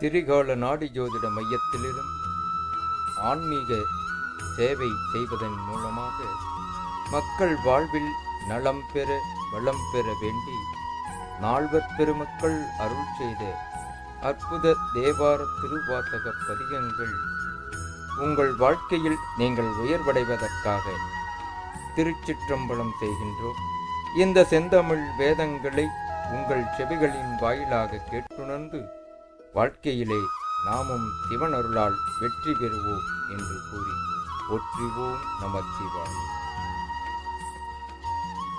திரிகால நாடி ஜோதிட மையத்திலிருந்து ஆன்மீக சேவை செய்வதன் மூலமாக மக்கள் வாழ்வில் நலம் பெற வளம் பெற வேண்டி நால்வர் பெருமக்கள் அருள் செய்த அற்புத தேவார திருவாசக பதிகங்கள் உங்கள் வாழ்க்கையில் நீங்கள் உயர்வடைவதற்காக திருச்சிற்றம்பலம் செய்கின்றோம். இந்த செந்தமிழ் வேதங்களை உங்கள் செவிகளின் வாயிலாக கேட்டுணர்ந்து வாழ்க்கையிலே நாமும் சிவன் அருளால் வெற்றி பெறுவோம் என்று கூறி ஒற்றிவோம் நமச்சிவாய்.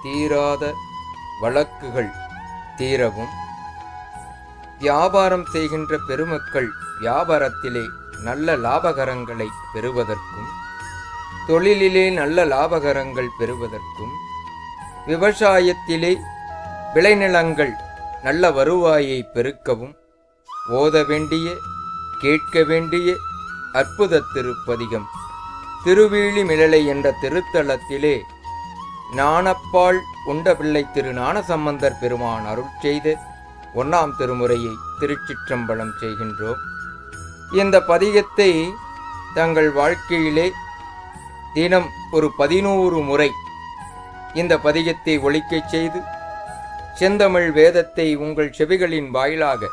தீராத வழக்குகள் தீரவும் வியாபாரம் செய்கின்ற பெருமக்கள் வியாபாரத்திலே நல்ல லாபகரங்களை பெறுவதற்கும் தொழிலிலே நல்ல லாபகரங்கள் பெறுவதற்கும் விவசாயத்திலே விளைநிலங்கள் நல்ல வருவாயை பெருக்கவும் ஓத வேண்டிய கேட்க வேண்டிய அற்புத திருப்பதிகம். திருவீழி மிளலை என்ற திருத்தலத்திலே ஞானப்பால் உண்டபிள்ளை திரு ஞானசம்பந்தர் பெருமான் அருள் செய்த ஒன்றாம் திருமுறையை திருச்சிற்றம்பலம் செய்கின்றோம். இந்த பதிகத்தை தங்கள் வாழ்க்கையிலே தினம் ஒரு பதினோரு முறை இந்த பதிகத்தை ஒழிக்கச் செய்து செந்தமிழ் வேதத்தை உங்கள் செவிகளின் வாயிலாக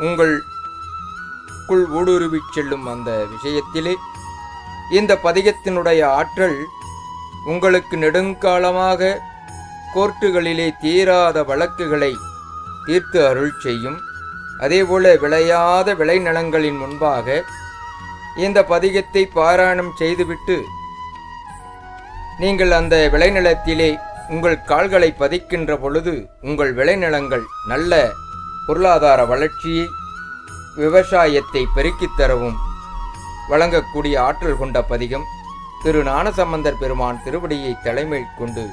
உங்களுக்குள் ஊடுருவிச் செல்லும் அந்த விஷயத்திலே இந்த பதிகத்தினுடைய ஆற்றல் உங்களுக்கு நெடுங்காலமாக கோர்ட்டுகளிலே தீராத வழக்குகளை தீர்த்து அருள் செய்யும். அதேபோல விளையாத விளைநிலங்களின் முன்பாக இந்த பதிகத்தை பாராயணம் செய்துவிட்டு நீங்கள் அந்த விளைநிலத்திலே உங்கள் கால்களை பதிக்கின்ற பொழுது உங்கள் விளைநிலங்கள் நல்ல பொருளாதார வளர்ச்சியை விவசாயத்தை பெருக்கித் தரவும் வழங்கக்கூடிய ஆற்றல் கொண்ட பதிகம் திரு ஞானசம்பந்தர் பெருமான் திருவடியை தலைமை கொண்டு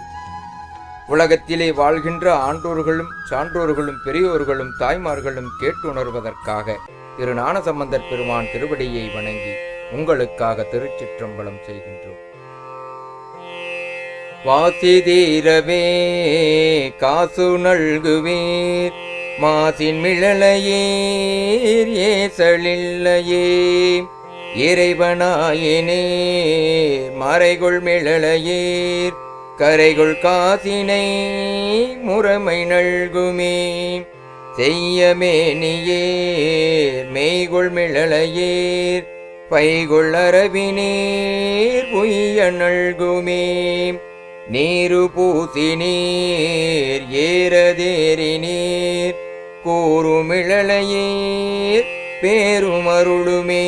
உலகத்திலே வாழ்கின்ற ஆண்டோர்களும் சான்றோர்களும் பெரியோர்களும் தாய்மார்களும் கேட்டுணர்வதற்காக திரு ஞானசம்பந்தர் பெருமான் திருவடியை வணங்கி உங்களுக்காக திருச்சிற்றம்பலம் செய்கின்றோம். வாசி தீரவே காசு நல்குவீர். மாசின் மிழலையேர் ஏசலில்லையே. இறைவனாயினே மறைகுள் மிழலையேர் கரைகுள் காசினை முறைமை நல்குமே. செய்யமேனியேர் மெய்குள் மிழலையேர் பைகுள் அரவினேர் உய்ய நல்குமே. நீரு பூசி நீர் ஏறதேறி நீர் கூறுமிழலையே பேருமருளுமே.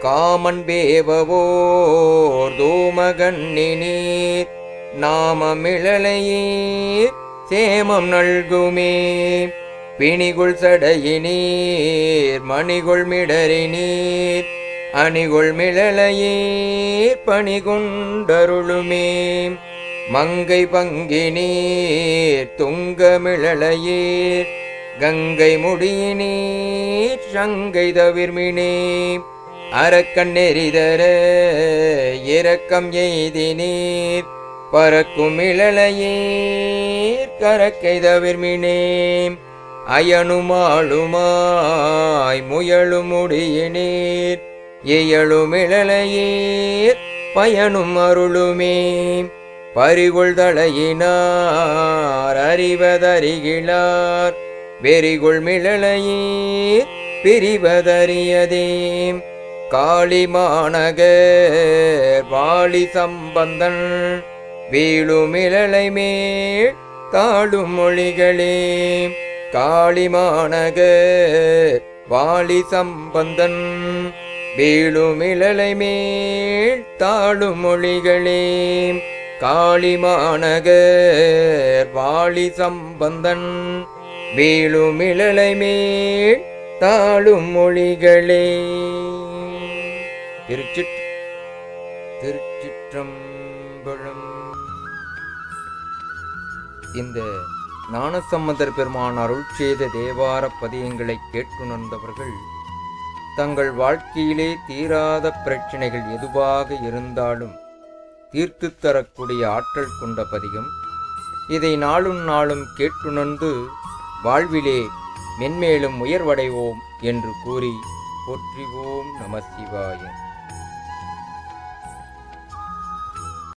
காமன் பேபவோர் தூமகண்ணி நாமமிழலையே சேமம் நல்குமே. பிணிகுள் சடையினீர் மணிகுள் மிடறினீர் அணிகுள் மிழலையீர் பணிகுண்டருளுமே. மங்கை பங்கினீர் துங்கமிழலையீர் கங்கை முடியினீர் சங்கை தவிர்மினே அரக்கண் நெறிதர இரக்கம் எய்தினீர். பறக்கும் இழலையீர் கரக்கை தவிர்மினே அயனுமாளுமாய் முயலும் முடியினீர். இயலும் இழலையீர் பயனும் அருளுமே. பறிவுள் தலையினார் அறிவதறிகிலார் வெறிகொள் மிழலையீர் பிரிவதறியதே. காளிமாநகர் வாளி சம்பந்தன் வீழுமிழலை மேல் தாழும் மொழிகளே. காளிமாநகர் வாளி சம்பந்தன் வீழுமிழலை மேல் தாழும் மொழிகளே. காளிமாநகர் வாளி சம்பந்தன் வீழுமிழலை மேல் தாழும் மொழிகளே. திருச்சிற் திருச்சிற்றம்பலம். இந்த ஞானசம்பந்தர் பெருமான் அருள் செய்த தேவார பதியங்களை கேட்டுணர்ந்தவர்கள் தங்கள் வாழ்க்கையிலே தீராத பிரச்சனைகள் எதுவாக இருந்தாலும் தீர்த்து தரக்கூடிய ஆற்றல் கொண்ட பதிகம் இதை நாளும் நாளும் கேட்டுணர்ந்து வாழ்விலே மென்மேலும் உயர்வடைவோம் என்று கூறி போற்றிவோம் நம சிவாய.